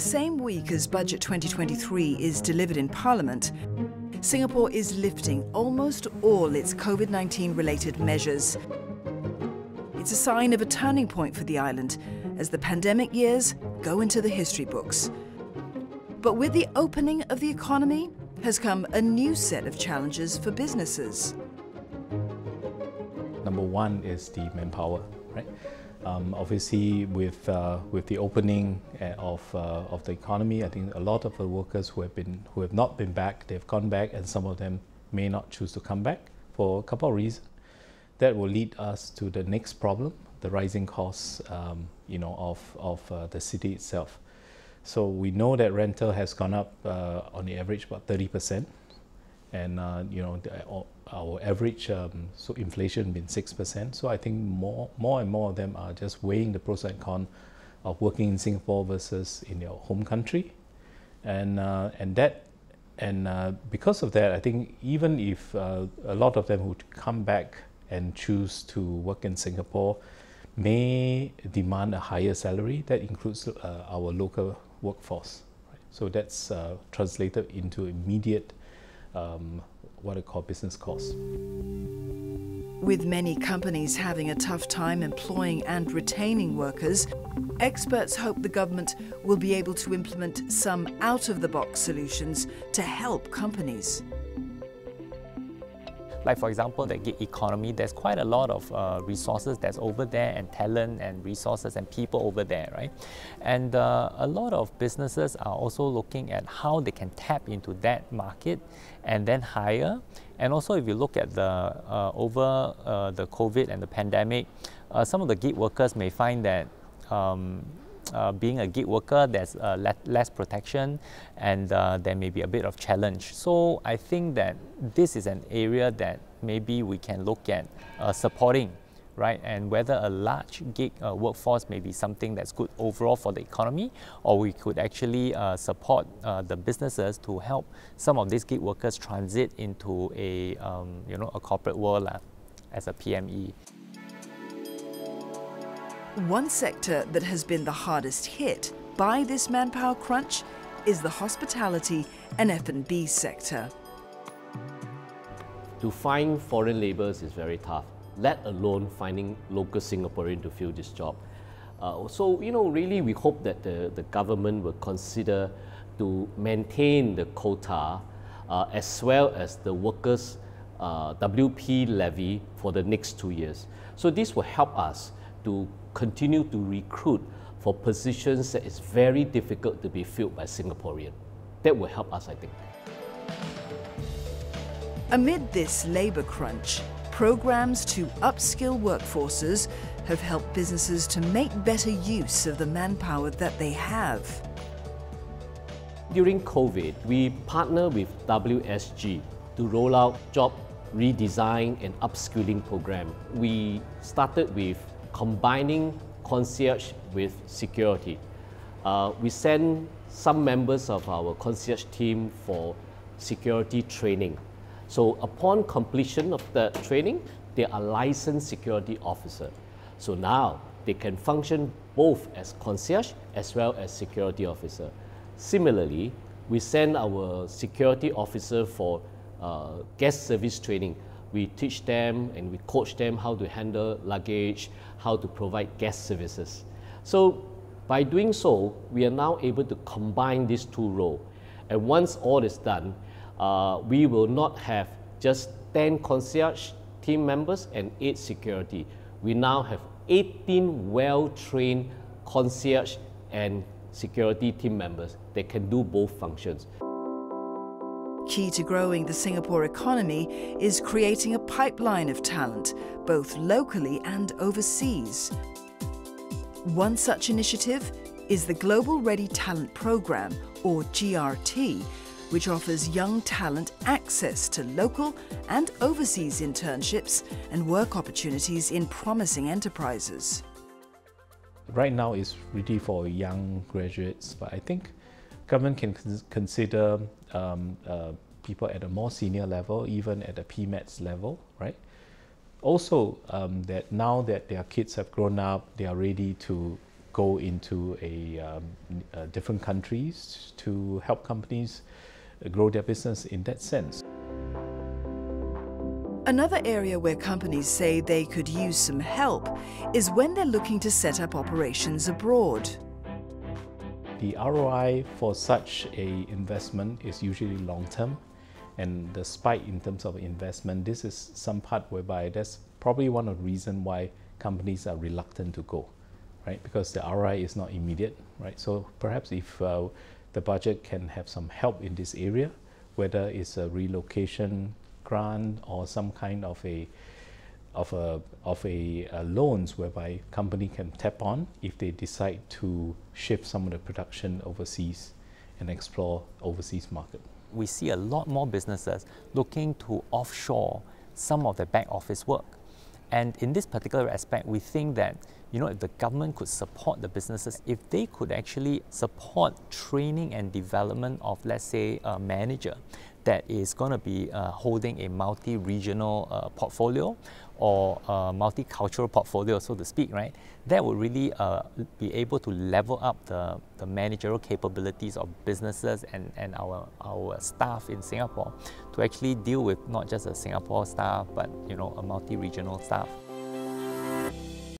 the same week as Budget 2023 is delivered in Parliament, Singapore is lifting almost all its COVID 19 related measures. It's a sign of a turning point for the island as the pandemic years go into the history books. But with the opening of the economy has come a new set of challenges for businesses. Number one is the manpower, right? Um, obviously, with uh, with the opening uh, of uh, of the economy, I think a lot of the workers who have been who have not been back, they've gone back, and some of them may not choose to come back for a couple of reasons. That will lead us to the next problem: the rising costs, um, you know, of of uh, the city itself. So we know that rental has gone up uh, on the average about thirty percent, and uh, you know our average um, so inflation been six percent. So I think more more and more of them are just weighing the pros and cons of working in Singapore versus in your home country, and uh, and that and uh, because of that, I think even if uh, a lot of them who come back and choose to work in Singapore may demand a higher salary, that includes uh, our local workforce. So that's uh, translated into immediate um, what I call business costs. With many companies having a tough time employing and retaining workers, experts hope the government will be able to implement some out of the box solutions to help companies. Like for example, the gig economy, there's quite a lot of uh, resources that's over there and talent and resources and people over there, right? And uh, a lot of businesses are also looking at how they can tap into that market and then hire. And also if you look at the uh, over uh, the COVID and the pandemic, uh, some of the gig workers may find that um, uh, being a gig worker, there's uh, le less protection and uh, there may be a bit of challenge. So I think that this is an area that maybe we can look at uh, supporting, right? And whether a large gig uh, workforce may be something that's good overall for the economy, or we could actually support the businesses to help some of these gig workers transit into a, um, you know, a corporate world as a PME. One sector that has been the hardest hit by this manpower crunch is the hospitality and F&B sector. To find foreign labourers is very tough, let alone finding local Singaporean to fill this job. Uh, so, you know, really we hope that the, the government will consider to maintain the quota uh, as well as the workers' uh, WP levy for the next two years. So this will help us to continue to recruit for positions that is very difficult to be filled by Singaporean. That will help us, I think. Amid this labour crunch, programs to upskill workforces have helped businesses to make better use of the manpower that they have. During COVID, we partnered with WSG to roll out job redesign and upskilling program. We started with combining concierge with security. Uh, we send some members of our concierge team for security training. So upon completion of the training, they are licensed security officer. So now they can function both as concierge as well as security officer. Similarly, we send our security officer for uh, guest service training we teach them and we coach them how to handle luggage, how to provide guest services. So by doing so, we are now able to combine these two roles. And once all is done, uh, we will not have just 10 concierge team members and 8 security. We now have 18 well-trained concierge and security team members that can do both functions. Key to growing the Singapore economy is creating a pipeline of talent, both locally and overseas. One such initiative is the Global Ready Talent Programme, or GRT, which offers young talent access to local and overseas internships and work opportunities in promising enterprises. Right now it's really for young graduates, but I think government can consider um, uh, people at a more senior level, even at the PMETS level, right? Also, um, that now that their kids have grown up, they are ready to go into a, um, different countries to help companies grow their business in that sense. Another area where companies say they could use some help is when they're looking to set up operations abroad. The ROI for such a investment is usually long term and the spike in terms of investment, this is some part whereby that's probably one of the reasons why companies are reluctant to go, right? Because the ROI is not immediate, right? So perhaps if uh, the budget can have some help in this area, whether it's a relocation grant or some kind of a of a of a, a, loans whereby company can tap on if they decide to shift some of the production overseas and explore overseas market. We see a lot more businesses looking to offshore some of the back office work. And in this particular aspect, we think that you know, if the government could support the businesses, if they could actually support training and development of, let's say, a manager that is going to be uh, holding a multi-regional uh, portfolio or a multicultural portfolio, so to speak, right? That would really uh, be able to level up the, the managerial capabilities of businesses and, and our, our staff in Singapore to actually deal with not just a Singapore staff, but you know, a multi-regional staff.